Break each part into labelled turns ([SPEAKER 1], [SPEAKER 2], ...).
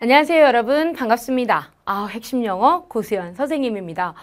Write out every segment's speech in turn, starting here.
[SPEAKER 1] 안녕하세요 여러분 반갑습니다. 아 핵심 영어 고수연 선생님입니다.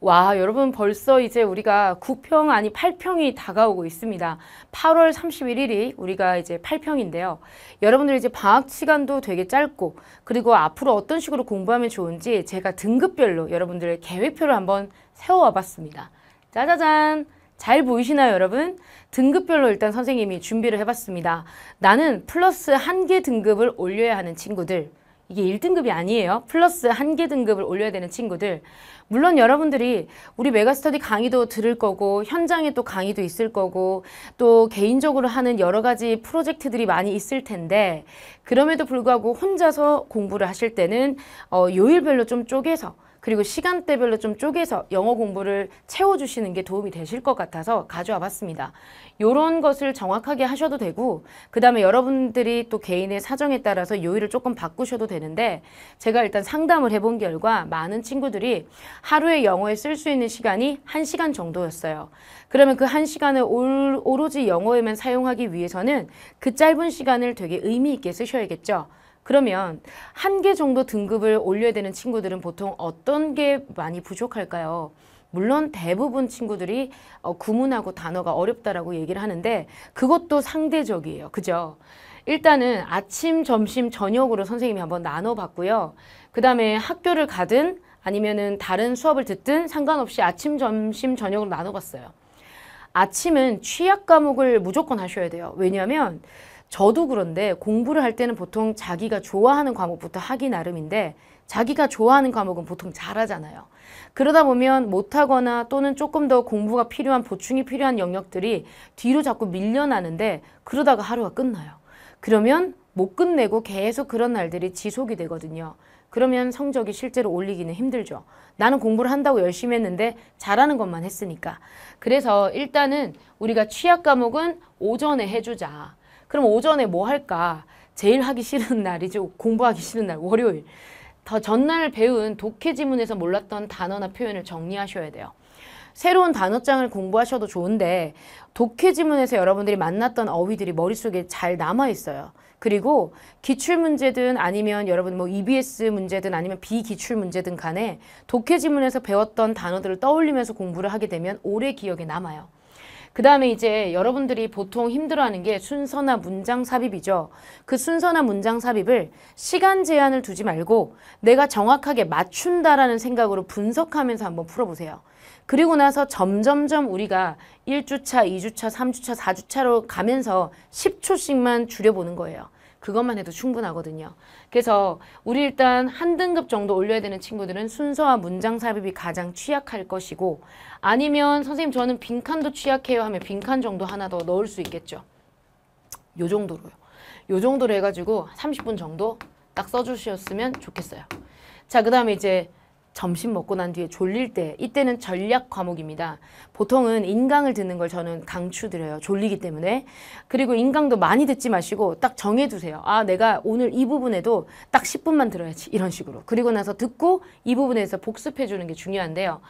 [SPEAKER 1] 와 여러분 벌써 이제 우리가 9평 아니 8평이 다가오고 있습니다. 8월 31일이 우리가 이제 8평인데요. 여러분들 이제 방학 시간도 되게 짧고 그리고 앞으로 어떤 식으로 공부하면 좋은지 제가 등급별로 여러분들의 계획표를 한번 세워와 봤습니다. 짜자잔 잘 보이시나요 여러분? 등급별로 일단 선생님이 준비를 해봤습니다. 나는 플러스 한 개 등급을 올려야 하는 친구들 이게 1등급이 아니에요. 플러스 한 개 등급을 올려야 되는 친구들. 물론 여러분들이 우리 메가스터디 강의도 들을 거고 현장에 또 강의도 있을 거고 또 개인적으로 하는 여러 가지 프로젝트들이 많이 있을 텐데 그럼에도 불구하고 혼자서 공부를 하실 때는 어, 요일별로 좀 쪼개서 그리고 시간대별로 좀 쪼개서 영어 공부를 채워주시는 게 도움이 되실 것 같아서 가져와 봤습니다. 이런 것을 정확하게 하셔도 되고 그 다음에 여러분들이 또 개인의 사정에 따라서 요일을 조금 바꾸셔도 되는데 제가 일단 상담을 해본 결과 많은 친구들이 하루에 영어에 쓸 수 있는 시간이 한시간 정도였어요. 그러면 그 한시간을 오로지 영어에만 사용하기 위해서는 그 짧은 시간을 되게 의미 있게 쓰셔야겠죠. 그러면 한 개 정도 등급을 올려야 되는 친구들은 보통 어떤 게 많이 부족할까요? 물론 대부분 친구들이 어, 구문하고 단어가 어렵다라고 얘기를 하는데 그것도 상대적이에요. 그죠? 일단은 아침, 점심, 저녁으로 선생님이 한번 나눠봤고요. 그 다음에 학교를 가든 아니면은 다른 수업을 듣든 상관없이 아침, 점심, 저녁으로 나눠봤어요. 아침은 취약 과목을 무조건 하셔야 돼요. 왜냐하면 저도 그런데 공부를 할 때는 보통 자기가 좋아하는 과목부터 하기 나름인데 자기가 좋아하는 과목은 보통 잘하잖아요. 그러다 보면 못하거나 또는 조금 더 공부가 필요한 보충이 필요한 영역들이 뒤로 자꾸 밀려나는데 그러다가 하루가 끝나요. 그러면 못 끝내고 계속 그런 날들이 지속이 되거든요. 그러면 성적이 실제로 올리기는 힘들죠. 나는 공부를 한다고 열심히 했는데 잘하는 것만 했으니까. 그래서 일단은 우리가 취약 과목은 오전에 해주자. 그럼 오전에 뭐 할까? 제일 하기 싫은 날이죠. 공부하기 싫은 날, 월요일. 더 전날 배운 독해 지문에서 몰랐던 단어나 표현을 정리하셔야 돼요. 새로운 단어장을 공부하셔도 좋은데 독해 지문에서 여러분들이 만났던 어휘들이 머릿속에 잘 남아 있어요. 그리고 기출 문제든 아니면 여러분 뭐 EBS 문제든 아니면 비기출 문제든 간에 독해 지문에서 배웠던 단어들을 떠올리면서 공부를 하게 되면 오래 기억에 남아요. 그 다음에 이제 여러분들이 보통 힘들어하는 게 순서나 문장 삽입이죠. 그 순서나 문장 삽입을 시간 제한을 두지 말고 내가 정확하게 맞춘다라는 생각으로 분석하면서 한번 풀어보세요. 그리고 나서 점점점 우리가 1주차, 2주차, 3주차, 4주차로 가면서 10초씩만 줄여보는 거예요. 그것만 해도 충분하거든요. 그래서 우리 일단 한 등급 정도 올려야 되는 친구들은 순서와 문장 삽입이 가장 취약할 것이고 아니면 선생님 저는 빈칸도 취약해요 하면 빈칸 정도 하나 더 넣을 수 있겠죠. 요 정도로요. 요 정도로 해가지고 30분 정도 딱 써주셨으면 좋겠어요. 자, 그 다음에 이제 점심 먹고 난 뒤에 졸릴 때 이때는 전략 과목입니다. 보통은 인강을 듣는 걸 저는 강추드려요. 졸리기 때문에. 그리고 인강도 많이 듣지 마시고 딱 정해두세요. 아 내가 오늘 이 부분에도 딱 10분만 들어야지 이런 식으로. 그리고 나서 듣고 이 부분에서 복습해주는 게 중요한데요.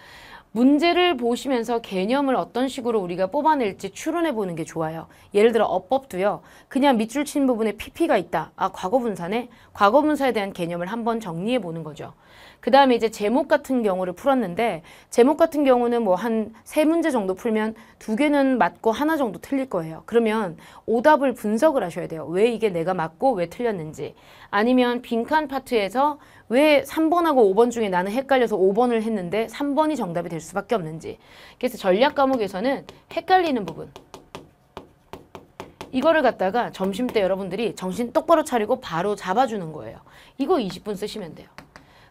[SPEAKER 1] 문제를 보시면서 개념을 어떤 식으로 우리가 뽑아낼지 추론해 보는 게 좋아요. 예를 들어 어법도요. 그냥 밑줄 친 부분에 PP가 있다. 아 과거분사네. 과거분사에 대한 개념을 한번 정리해 보는 거죠. 그 다음에 이제 제목 같은 경우를 풀었는데 제목 같은 경우는 뭐 한 세 문제 정도 풀면 두 개는 맞고 하나 정도 틀릴 거예요. 그러면 오답을 분석을 하셔야 돼요. 왜 이게 내가 맞고 왜 틀렸는지. 아니면 빈칸 파트에서 왜 3번하고 5번 중에 나는 헷갈려서 5번을 했는데 3번이 정답이 될 수밖에 없는지. 그래서 전략 과목에서는 헷갈리는 부분. 이거를 갖다가 점심 때 여러분들이 정신 똑바로 차리고 바로 잡아주는 거예요. 이거 20분 쓰시면 돼요.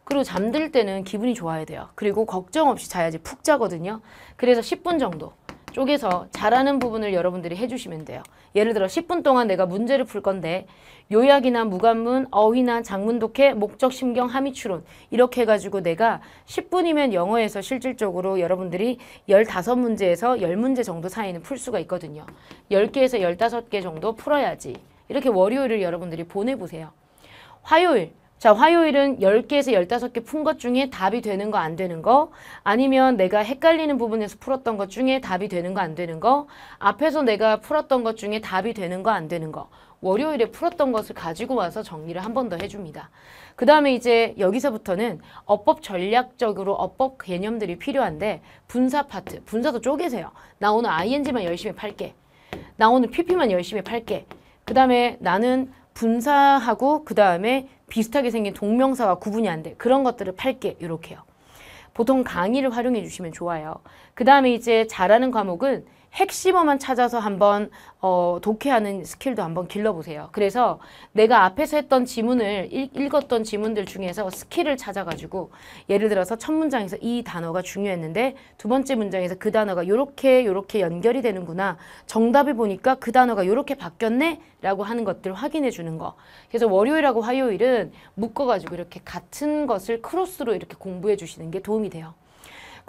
[SPEAKER 1] 그리고 잠들 때는 기분이 좋아야 돼요. 그리고 걱정 없이 자야지 푹 자거든요. 그래서 10분 정도 쪼개서 잘하는 부분을 여러분들이 해주시면 돼요. 예를 들어 10분 동안 내가 문제를 풀 건데 요약이나 무관문, 어휘나 장문 독해, 목적, 심경, 함의 추론 이렇게 해가지고 내가 10분이면 영어에서 실질적으로 여러분들이 15문제에서 10문제 정도 사이는 풀 수가 있거든요. 10개에서 15개 정도 풀어야지. 이렇게 월요일을 여러분들이 보내보세요. 화요일 자, 화요일은 10개에서 15개 푼 것 중에 답이 되는 거 안 되는 거 아니면 내가 헷갈리는 부분에서 풀었던 것 중에 답이 되는 거 안 되는 거 앞에서 내가 풀었던 것 중에 답이 되는 거 안 되는 거 월요일에 풀었던 것을 가지고 와서 정리를 한 번 더 해줍니다. 그 다음에 이제 여기서부터는 어법 전략적으로 어법 개념들이 필요한데 분사 파트, 분사도 쪼개세요. 나 오늘 ing만 열심히 팔게. 나 오늘 pp만 열심히 팔게. 그 다음에 나는 분사하고 그 다음에 비슷하게 생긴 동명사와 구분이 안 돼. 그런 것들을 팔게. 이렇게요. 보통 강의를 활용해 주시면 좋아요. 그 다음에 이제 잘하는 과목은 핵심어만 찾아서 한번 어, 독해하는 스킬도 한번 길러보세요. 그래서 내가 앞에서 했던 지문을 읽, 읽었던 지문들 중에서 스킬을 찾아가지고 예를 들어서 첫 문장에서 이 단어가 중요했는데 두 번째 문장에서 그 단어가 요렇게 요렇게 연결이 되는구나. 정답을 보니까 그 단어가 요렇게 바뀌었네? 라고 하는 것들 확인해 주는 거. 그래서 월요일하고 화요일은 묶어가지고 이렇게 같은 것을 크로스로 이렇게 공부해 주시는 게 도움이 돼요.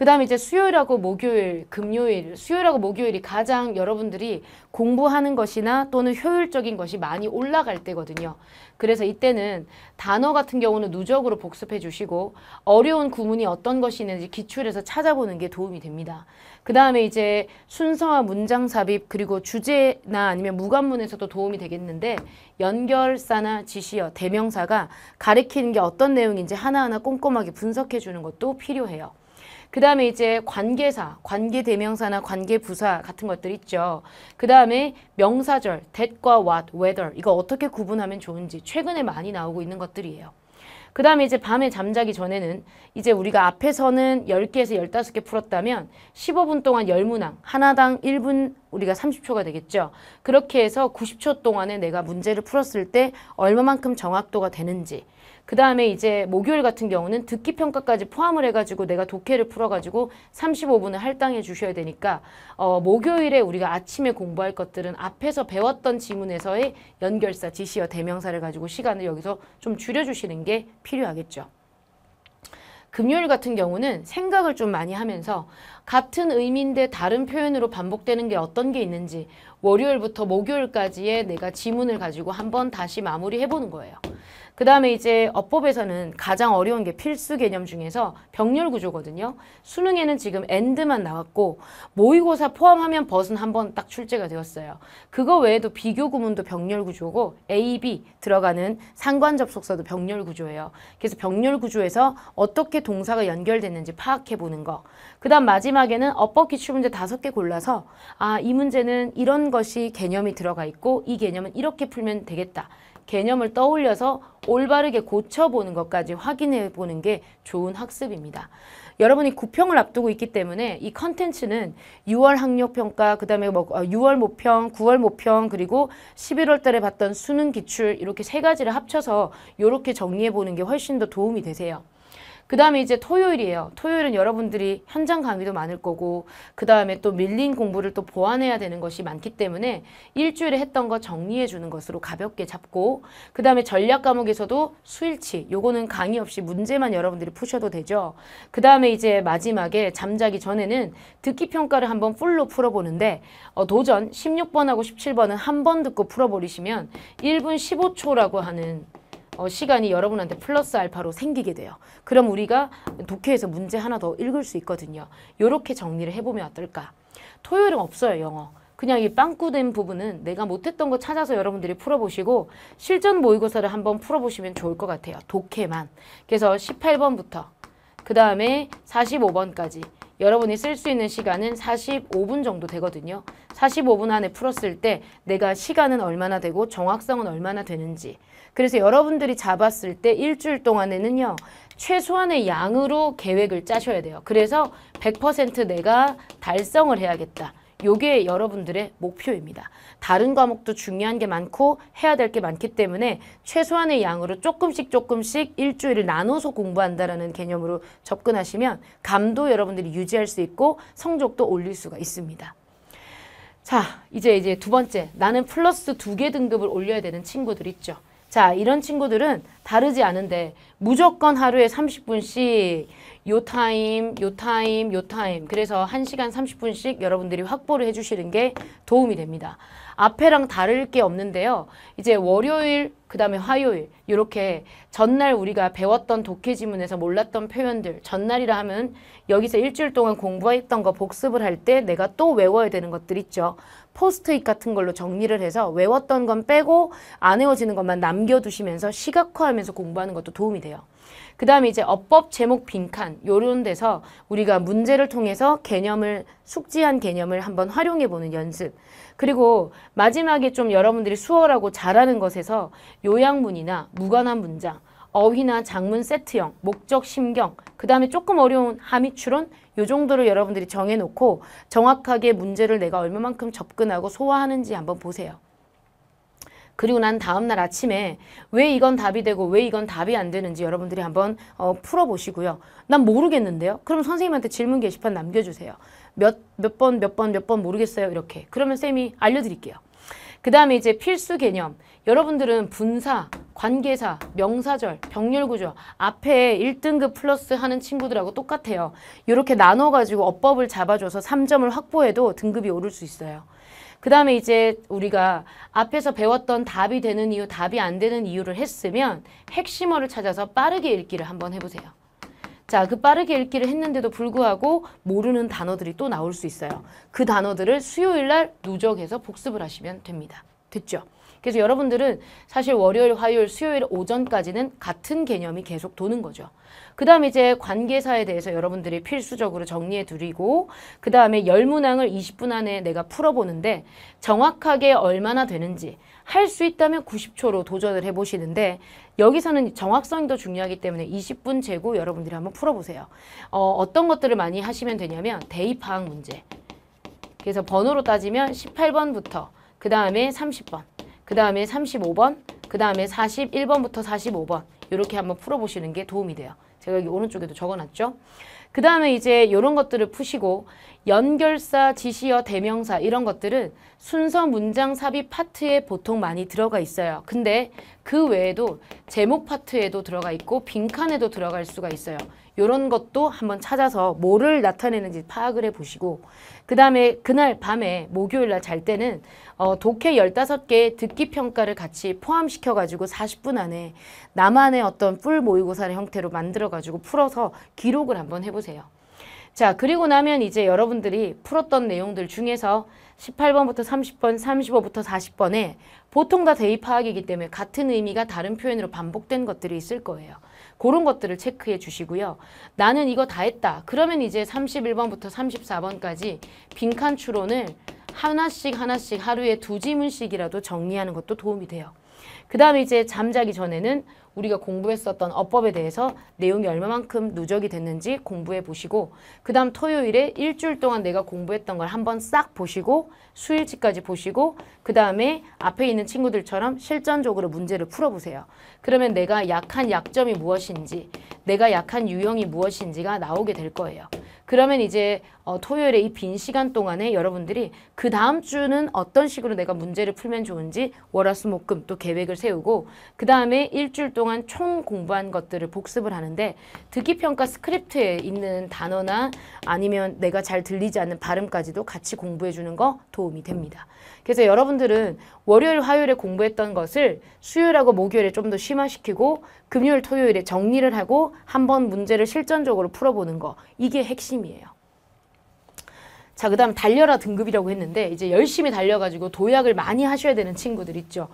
[SPEAKER 1] 그 다음에 이제 수요일하고 목요일, 금요일, 수요일하고 목요일이 가장 여러분들이 공부하는 것이나 또는 효율적인 것이 많이 올라갈 때거든요. 그래서 이때는 단어 같은 경우는 누적으로 복습해 주시고 어려운 구문이 어떤 것이 있는지 기출해서 찾아보는 게 도움이 됩니다. 그 다음에 이제 순서와 문장 삽입 그리고 주제나 아니면 무관문에서도 도움이 되겠는데 연결사나 지시어, 대명사가 가리키는 게 어떤 내용인지 하나하나 꼼꼼하게 분석해 주는 것도 필요해요. 그 다음에 이제 관계사, 관계대명사나 관계부사 같은 것들 있죠. 그 다음에 명사절, that과 what, whether 이거 어떻게 구분하면 좋은지 최근에 많이 나오고 있는 것들이에요. 그 다음에 이제 밤에 잠자기 전에는 이제 우리가 앞에서는 10개에서 15개 풀었다면 15분 동안 10문항, 하나당 1분 우리가 30초가 되겠죠. 그렇게 해서 90초 동안에 내가 문제를 풀었을 때 얼마만큼 정확도가 되는지 그 다음에 이제 목요일 같은 경우는 듣기 평가까지 포함을 해가지고 내가 독해를 풀어가지고 35분을 할당해 주셔야 되니까 어, 목요일에 우리가 아침에 공부할 것들은 앞에서 배웠던 지문에서의 연결사, 지시어, 대명사를 가지고 시간을 여기서 좀 줄여주시는 게 필요하겠죠. 금요일 같은 경우는 생각을 좀 많이 하면서 같은 의미인데 다른 표현으로 반복되는 게 어떤 게 있는지 월요일부터 목요일까지의 내가 지문을 가지고 한번 다시 마무리해 보는 거예요. 그 다음에 이제 어법에서는 가장 어려운 게 필수 개념 중에서 병렬 구조거든요. 수능에는 지금 end만 나왔고 모의고사 포함하면 벗은 한번 딱 출제가 되었어요. 그거 외에도 비교 구문도 병렬 구조고 A, B 들어가는 상관 접속사도 병렬 구조예요. 그래서 병렬 구조에서 어떻게 동사가 연결됐는지 파악해 보는 거. 그 다음 마지막 에는 어법 기출 문제 다섯 개 골라서 아, 이 문제는 이런 것이 개념이 들어가 있고 이 개념은 이렇게 풀면 되겠다. 개념을 떠올려서 올바르게 고쳐보는 것까지 확인해 보는 게 좋은 학습입니다. 여러분이 구평을 앞두고 있기 때문에 이 컨텐츠는 6월 학력평가, 그 다음에 뭐 6월 어, 모평, 9월 모평, 그리고 11월 달에 봤던 수능 기출 이렇게 세 가지를 합쳐서 이렇게 정리해 보는 게 훨씬 더 도움이 되세요. 그 다음에 이제 토요일이에요. 토요일은 여러분들이 현장 강의도 많을 거고 그 다음에 또 밀린 공부를 또 보완해야 되는 것이 많기 때문에 일주일에 했던 거 정리해 주는 것으로 가볍게 잡고 그 다음에 전략 과목에서도 수일치 요거는 강의 없이 문제만 여러분들이 푸셔도 되죠. 그 다음에 이제 마지막에 잠자기 전에는 듣기 평가를 한번 풀로 풀어보는데 어, 도전 16번하고 17번은 한 번 듣고 풀어버리시면 1분 15초라고 하는 어, 시간이 여러분한테 플러스 알파로 생기게 돼요. 그럼 우리가 독해에서 문제 하나 더 읽을 수 있거든요. 이렇게 정리를 해보면 어떨까? 토요일은 없어요, 영어. 그냥 이 빵꾸된 부분은 내가 못했던 거 찾아서 여러분들이 풀어보시고 실전 모의고사를 한번 풀어보시면 좋을 것 같아요. 독해만. 그래서 18번부터 그 다음에 45번까지 여러분이 쓸 수 있는 시간은 45분 정도 되거든요. 45분 안에 풀었을 때 내가 시간은 얼마나 되고 정확성은 얼마나 되는지 그래서 여러분들이 잡았을 때 일주일 동안에는요. 최소한의 양으로 계획을 짜셔야 돼요. 그래서 100% 내가 달성을 해야겠다. 요게 여러분들의 목표입니다. 다른 과목도 중요한 게 많고 해야 될 게 많기 때문에 최소한의 양으로 조금씩 조금씩 일주일을 나눠서 공부한다라는 개념으로 접근하시면 감도 여러분들이 유지할 수 있고 성적도 올릴 수가 있습니다. 자, 이제 이제 두 번째. 나는 플러스 두 개 등급을 올려야 되는 친구들 있죠. 자, 이런 친구들은 다르지 않은데 무조건 하루에 30분씩 요 타임, 요 타임, 요 타임. 그래서 1시간 30분씩 여러분들이 확보를 해주시는 게 도움이 됩니다. 앞에랑 다를 게 없는데요. 이제 월요일, 그 다음에 화요일 이렇게 전날 우리가 배웠던 독해 지문에서 몰랐던 표현들 전날이라 하면 여기서 일주일 동안 공부했던 거 복습을 할 때 내가 또 외워야 되는 것들 있죠. 포스트잇 같은 걸로 정리를 해서 외웠던 건 빼고 안 외워지는 것만 남겨두시면서 시각화하면서 공부하는 것도 도움이 돼요. 그 다음에 이제 어법 제목 빈칸 요런 데서 우리가 문제를 통해서 개념을 숙지한 개념을 한번 활용해 보는 연습 그리고 마지막에 좀 여러분들이 수월하고 잘하는 것에서 요약문이나 무관한 문장 어휘나 장문 세트형, 목적, 심경, 그 다음에 조금 어려운 함의 추론 요 정도를 여러분들이 정해놓고 정확하게 문제를 내가 얼마만큼 접근하고 소화하는지 한번 보세요. 그리고 난 다음날 아침에 왜 이건 답이 되고 왜 이건 답이 안 되는지 여러분들이 한번 어, 풀어보시고요. 난 모르겠는데요. 그럼 선생님한테 질문 게시판 남겨주세요. 몇, 몇 번, 몇 번, 몇 번 모르겠어요. 이렇게. 그러면 쌤이 알려드릴게요. 그 다음에 이제 필수 개념. 여러분들은 분사, 관계사, 명사절, 병렬구조 앞에 1등급 플러스 하는 친구들하고 똑같아요. 이렇게 나눠가지고 어법을 잡아줘서 3점을 확보해도 등급이 오를 수 있어요. 그 다음에 이제 우리가 앞에서 배웠던 답이 되는 이유, 답이 안 되는 이유를 했으면 핵심어를 찾아서 빠르게 읽기를 한번 해보세요. 자, 그 빠르게 읽기를 했는데도 불구하고 모르는 단어들이 또 나올 수 있어요. 그 단어들을 수요일 날 누적해서 복습을 하시면 됩니다. 됐죠? 그래서 여러분들은 사실 월요일, 화요일, 수요일 오전까지는 같은 개념이 계속 도는 거죠. 그 다음에 이제 관계사에 대해서 여러분들이 필수적으로 정리해 드리고 그 다음에 열 문항을 20분 안에 내가 풀어보는데 정확하게 얼마나 되는지 할 수 있다면 90초로 도전을 해보시는데 여기서는 정확성이 더 중요하기 때문에 20분 재고 여러분들이 한번 풀어보세요. 어, 어떤 것들을 많이 하시면 되냐면 대입 파악 문제. 그래서 번호로 따지면 18번부터 그 다음에 30번 그 다음에 35번, 그 다음에 41번부터 45번 이렇게 한번 풀어보시는 게 도움이 돼요. 제가 여기 오른쪽에도 적어놨죠. 그 다음에 이제 이런 것들을 푸시고 연결사, 지시어, 대명사 이런 것들은 순서 문장 삽입 파트에 보통 많이 들어가 있어요. 근데 그 외에도 제목 파트에도 들어가 있고 빈칸에도 들어갈 수가 있어요. 이런 것도 한번 찾아서 뭐를 나타내는지 파악을 해보시고 그 다음에 그날 밤에 목요일 날 잘 때는 어, 독해 15개 듣기 평가를 같이 포함시켜가지고 40분 안에 나만의 어떤 뿔 모의고사의 형태로 만들어가지고 풀어서 기록을 한번 해보세요. 자, 그리고 나면 이제 여러분들이 풀었던 내용들 중에서 18번부터 30번, 35부터 40번에 보통 다 대입 파악이기 때문에 같은 의미가 다른 표현으로 반복된 것들이 있을 거예요. 그런 것들을 체크해 주시고요. 나는 이거 다 했다. 그러면 이제 31번부터 34번까지 빈칸 추론을 하나씩 하나씩 하루에 두 지문씩이라도 정리하는 것도 도움이 돼요. 그 다음에 이제 잠자기 전에는 우리가 공부했었던 어법에 대해서 내용이 얼마만큼 누적이 됐는지 공부해 보시고 그 다음 토요일에 일주일 동안 내가 공부했던 걸 한번 싹 보시고 수일치까지 보시고 그 다음에 앞에 있는 친구들처럼 실전적으로 문제를 풀어보세요. 그러면 내가 약한 약점이 무엇인지 내가 약한 유형이 무엇인지가 나오게 될 거예요. 그러면 이제 어, 토요일에 이 빈 시간 동안에 여러분들이 그 다음 주는 어떤 식으로 내가 문제를 풀면 좋은지 월화수목금 또 계획을 세우고 그 다음에 일주일 동안 총 공부한 것들을 복습을 하는데 듣기 평가 스크립트에 있는 단어나 아니면 내가 잘 들리지 않는 발음까지도 같이 공부해 주는 거 도움이 됩니다. 그래서 여러분들은 월요일, 화요일에 공부했던 것을 수요일하고 목요일에 좀 더 심화시키고 금요일, 토요일에 정리를 하고 한번 문제를 실전적으로 풀어보는 거 이게 핵심이에요. 자, 그 다음 달려라 등급이라고 했는데 이제 열심히 달려가지고 도약을 많이 하셔야 되는 친구들 있죠.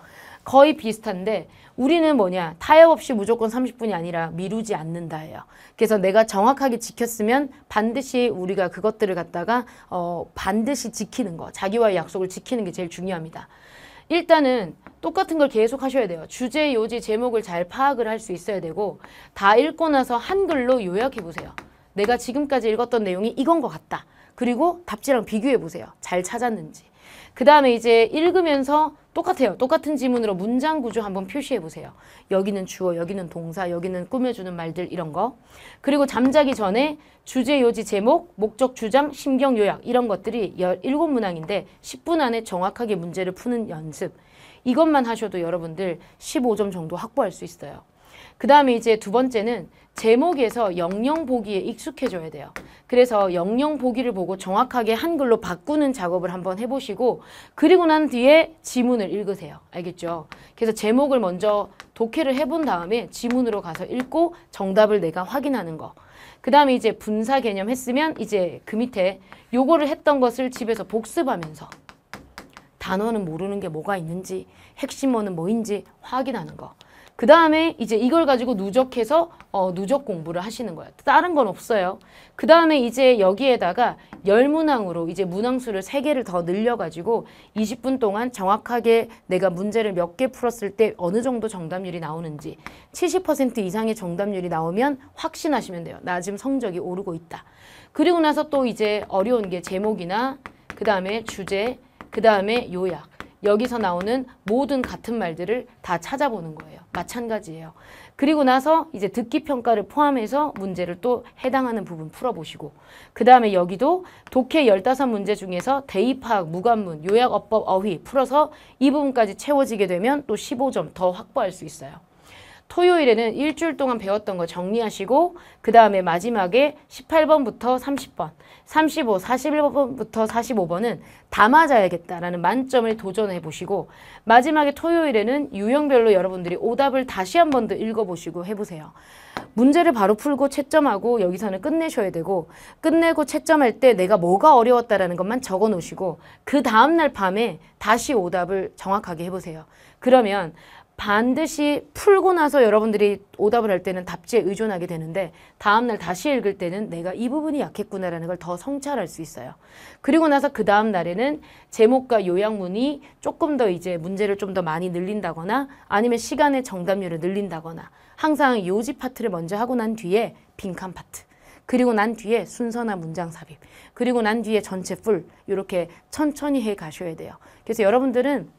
[SPEAKER 1] 거의 비슷한데 우리는 뭐냐 타협 없이 무조건 30분이 아니라 미루지 않는다예요. 그래서 내가 정확하게 지켰으면 반드시 우리가 그것들을 갖다가 어, 반드시 지키는 거 자기와의 약속을 지키는 게 제일 중요합니다. 일단은 똑같은 걸 계속 하셔야 돼요. 주제, 요지, 제목을 잘 파악을 할 수 있어야 되고 다 읽고 나서 한글로 요약해 보세요. 내가 지금까지 읽었던 내용이 이건 것 같다. 그리고 답지랑 비교해 보세요. 잘 찾았는지. 그 다음에 이제 읽으면서 똑같아요. 똑같은 지문으로 문장 구조 한번 표시해 보세요. 여기는 주어, 여기는 동사, 여기는 꾸며주는 말들 이런 거. 그리고 잠자기 전에 주제, 요지, 제목, 목적, 주장, 심경, 요약 이런 것들이 17문항인데 10분 안에 정확하게 문제를 푸는 연습. 이것만 하셔도 여러분들 15점 정도 확보할 수 있어요. 그 다음에 이제 두 번째는 제목에서 영영 보기에 익숙해져야 돼요. 그래서 영영 보기를 보고 정확하게 한글로 바꾸는 작업을 한번 해보시고 그리고 난 뒤에 지문을 읽으세요. 알겠죠? 그래서 제목을 먼저 독해를 해본 다음에 지문으로 가서 읽고 정답을 내가 확인하는 거. 그 다음에 이제 분사 개념 했으면 이제 그 밑에 요거를 했던 것을 집에서 복습하면서 단어는 모르는 게 뭐가 있는지 핵심어는 뭐인지 확인하는 거. 그 다음에 이제 이걸 가지고 누적해서 어, 누적 공부를 하시는 거예요. 다른 건 없어요. 그 다음에 이제 여기에다가 열문항으로 이제 문항수를 세개를더 늘려가지고 20분 동안 정확하게 내가 문제를 몇 개 풀었을 때 어느 정도 정답률이 나오는지 70% 이상의 정답률이 나오면 확신하시면 돼요. 나 지금 성적이 오르고 있다. 그리고 나서 또 이제 어려운 게 제목이나 그 다음에 주제, 그 다음에 요약. 여기서 나오는 모든 같은 말들을 다 찾아보는 거예요. 마찬가지예요. 그리고 나서 이제 듣기 평가를 포함해서 문제를 또 해당하는 부분 풀어보시고 그 다음에 여기도 독해 15문제 중에서 대입학, 무관문, 요약, 어법, 어휘 풀어서 이 부분까지 채워지게 되면 또 15점 더 확보할 수 있어요. 토요일에는 일주일 동안 배웠던 거 정리하시고 그 다음에 마지막에 18번부터 30번, 35, 41번부터 45번은 다 맞아야겠다라는 만점을 도전해 보시고 마지막에 토요일에는 유형별로 여러분들이 오답을 다시 한 번 더 읽어보시고 해보세요. 문제를 바로 풀고 채점하고 여기서는 끝내셔야 되고 끝내고 채점할 때 내가 뭐가 어려웠다라는 것만 적어 놓으시고 그 다음날 밤에 다시 오답을 정확하게 해보세요. 그러면 반드시 풀고 나서 여러분들이 오답을 할 때는 답지에 의존하게 되는데 다음날 다시 읽을 때는 내가 이 부분이 약했구나라는 걸 더 성찰할 수 있어요. 그리고 나서 그 다음 날에는 제목과 요약문이 조금 더 이제 문제를 좀 더 많이 늘린다거나 아니면 시간의 정답률을 늘린다거나 항상 요지 파트를 먼저 하고 난 뒤에 빈칸 파트 그리고 난 뒤에 순서나 문장 삽입 그리고 난 뒤에 전체 풀 이렇게 천천히 해 가셔야 돼요. 그래서 여러분들은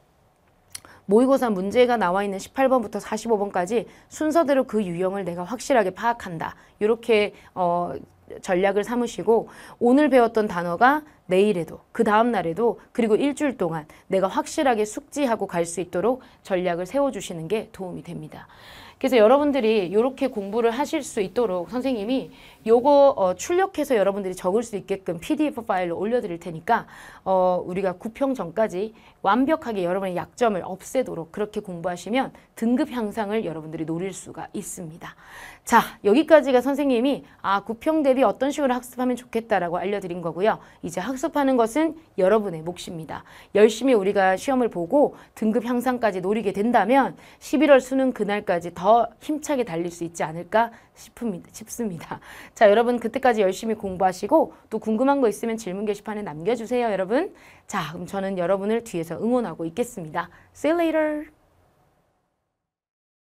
[SPEAKER 1] 모의고사 문제가 나와 있는 18번부터 45번까지 순서대로 그 유형을 내가 확실하게 파악한다. 이렇게 어, 전략을 삼으시고 오늘 배웠던 단어가 내일에도 그 다음 날에도 그리고 일주일 동안 내가 확실하게 숙지하고 갈 수 있도록 전략을 세워주시는 게 도움이 됩니다. 그래서 여러분들이 이렇게 공부를 하실 수 있도록 선생님이 요거 어, 출력해서 여러분들이 적을 수 있게끔 PDF 파일로 올려드릴 테니까 어, 우리가 구평 전까지 완벽하게 여러분의 약점을 없애도록 그렇게 공부하시면 등급 향상을 여러분들이 노릴 수가 있습니다. 자 여기까지가 선생님이 아 구평 대비 어떤 식으로 학습하면 좋겠다라고 알려드린 거고요. 이제 학습하는 것은 여러분의 몫입니다. 열심히 우리가 시험을 보고 등급 향상까지 노리게 된다면 11월 수능 그날까지 더 힘차게 달릴 수 있지 않을까 싶습니다. 싶습니다. 자, 여러분 그때까지 열심히 공부하시고 또 궁금한 거 있으면 질문 게시판에 남겨주세요, 여러분. 자, 그럼 저는 여러분을 뒤에서 응원하고 있겠습니다. See you later.